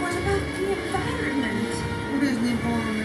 What about the environment. What is the environment?